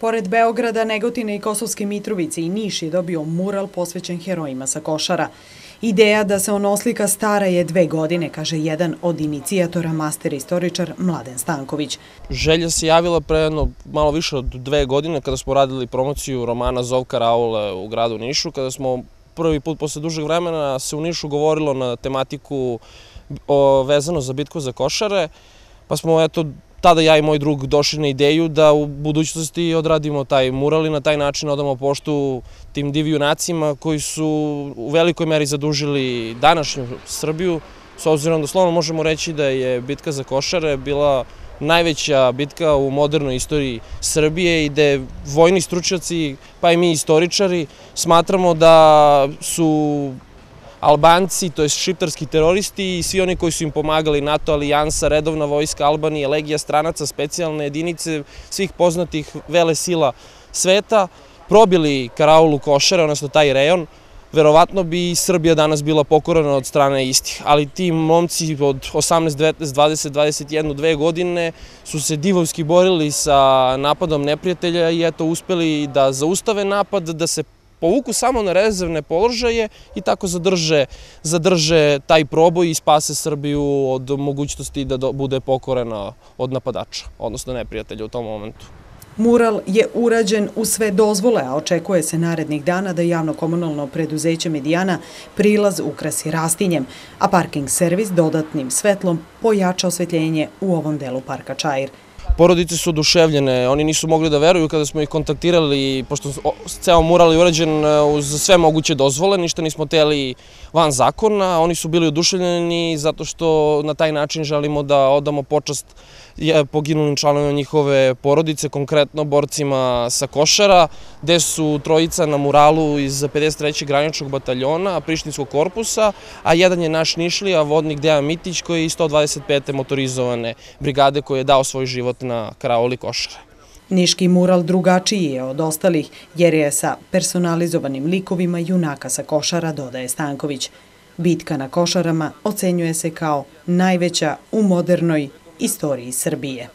Pored Beograda, Negotina i Kosovske Mitrovice i Niš je dobio mural posvećen herojima sa Košara. Ideja da se on oslika stara je dve godine, kaže jedan od inicijatora master istoričar Mladen Stanković. Želja se javila pre malo više od dve godine kada smo radili promociju romana Zovka Raule u gradu Nišu, kada smo prvi put posle dužeg vremena se u Nišu govorilo na tematiku vezano za bitku za košare, pa smo eto tada ja i moj drug došli na ideju da u budućnosti odradimo taj mural i na taj način odamo poštu tim divi junacima koji su u velikoj meri zadužili današnju Srbiju, s obzirom da slovno možemo reći da je bitka za košare bila najveća bitka u modernoj istoriji Srbije i da vojni stručnjaci, pa i mi istoričari, smatramo da su Albanci, to je šiptarski teroristi i svi oni koji su im pomagali NATO alijansa, redovna vojska Albanije, legija stranaca, specijalne jedinice svih poznatih vele sila sveta, probili karaulu košara, odnosno taj rejon, verovatno bi Srbija danas bila pokorana od strane istih. Ali ti momci od 18, 19, 20, 21, 2 godine su se divovski borili sa napadom neprijatelja i eto uspeli da zaustave napad, da se povuku samo na rezervne položaje i tako zadrže, zadrže taj proboj i spase Srbiju od mogućnosti da do, bude pokorena od napadača, odnosno neprijatelja u tom momentu. Mural je urađen u sve dozvole, a očekuje se narednih dana da javno-komunalno preduzeće Medijana prilaz ukrasi rastinjem, a parking servis dodatnim svetlom pojača osvetljenje u ovom delu parka Čajir. Porodice su oduševljene, oni nisu mogli da veruju kada smo ih kontaktirali, pošto ceo mural je urađen e, uz sve moguće dozvole, ništa nismo teli van zakona, oni su bili oduševljeni zato što na taj način želimo da odamo počast poginulim članovima njihove porodice, konkretno borcima sa Košara, gde su trojica na muralu iz 53. graničnog bataljona Prištinskog korpusa, a jedan je naš Nišlija, vodnik Dejan Mitić, koji je 125. motorizovane brigade koji je dao svoj život na Karaoli Košara. Niški mural drugačiji je od ostalih, jer je sa personalizovanim likovima junaka sa Košara, dodaje Stanković. Bitka na Košarama ocenjuje se kao najveća u modernoj istoriji Srbije.